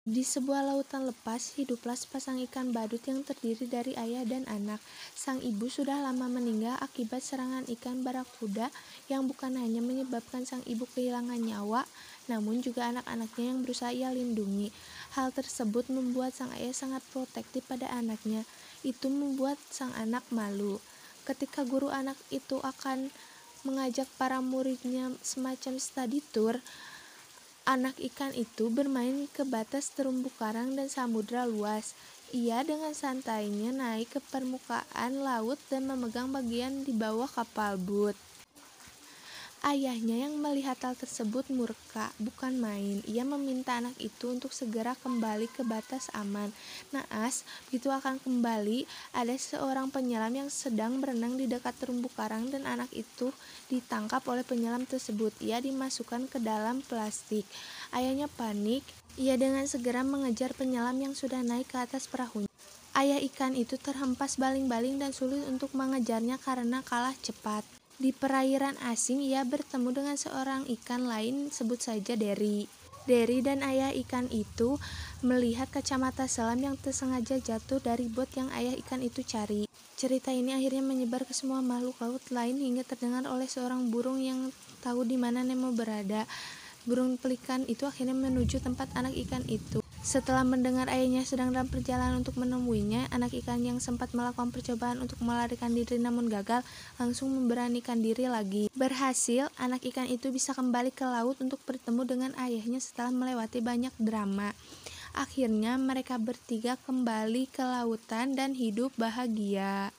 Di sebuah lautan lepas, hiduplah sepasang ikan badut yang terdiri dari ayah dan anak. Sang ibu sudah lama meninggal akibat serangan ikan barakuda yang bukan hanya menyebabkan sang ibu kehilangan nyawa, namun juga anak-anaknya yang berusaha ia lindungi. Hal tersebut membuat sang ayah sangat protektif pada anaknya. Itu membuat sang anak malu. Ketika guru anak itu akan mengajak para muridnya semacam study tour, Anak ikan itu bermain ke batas terumbu karang dan samudra luas. Ia dengan santainya naik ke permukaan laut dan memegang bagian di bawah kapal boot. Ayahnya yang melihat hal tersebut murka, bukan main. Ia meminta anak itu untuk segera kembali ke batas aman. Naas, begitu akan kembali, ada seorang penyelam yang sedang berenang di dekat terumbu karang dan anak itu ditangkap oleh penyelam tersebut. Ia dimasukkan ke dalam plastik. Ayahnya panik. Ia dengan segera mengejar penyelam yang sudah naik ke atas perahunya. Ayah ikan itu terhempas baling-baling dan sulit untuk mengejarnya karena kalah cepat. Di perairan asing, ia bertemu dengan seorang ikan lain, sebut saja Derry. Derry dan ayah ikan itu melihat kacamata selam yang tersengaja jatuh dari bot yang ayah ikan itu cari. Cerita ini akhirnya menyebar ke semua makhluk laut lain hingga terdengar oleh seorang burung yang tahu di mana Nemo berada. Burung pelikan itu akhirnya menuju tempat anak ikan itu. Setelah mendengar ayahnya sedang dalam perjalanan untuk menemuinya, anak ikan yang sempat melakukan percobaan untuk melarikan diri namun gagal, langsung memberanikan diri lagi. Berhasil, anak ikan itu bisa kembali ke laut untuk bertemu dengan ayahnya setelah melewati banyak drama. Akhirnya mereka bertiga kembali ke lautan dan hidup bahagia.